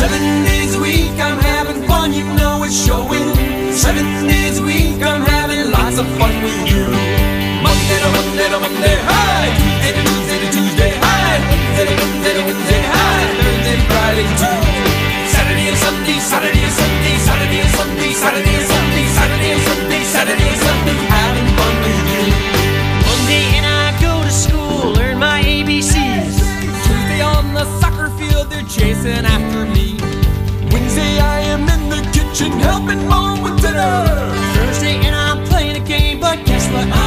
Seven days a week I'm having fun, you know it's showing. Seven days a week I'm having lots of fun with you. Monday to Monday to Monday, hi. Tuesday to Tuesday to Tuesday, hi. Wednesday to Wednesday to Wednesday, hi. Thursday to Friday too. Saturday and Sunday, Saturday and Sunday, Saturday and Sunday, Saturday and Sunday, Saturday and Sunday, Saturday and Sunday, having fun with you. Monday and I go to school, learn my ABCs. Tuesday on the soccer field, they're chasing after me. Wednesday I am in the kitchen helping mom with dinner. Thursday and I'm playing a game, but guess what?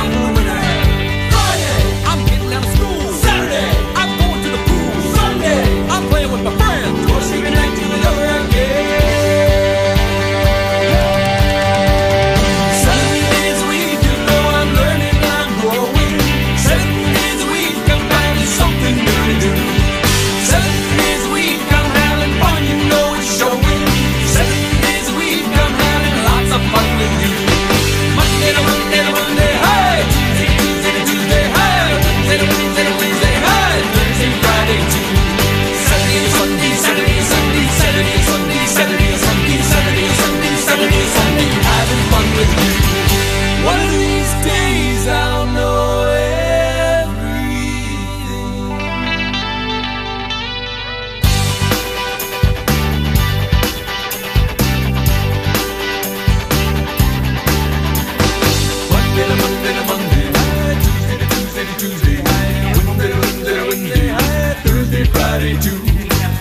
Thursday, too.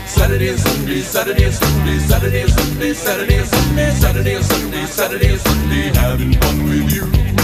Saturday and Sunday, Saturday and Sunday, Saturday and Sunday, Saturday and Sunday, Saturday and Sunday, Saturday and Sunday, having fun with you.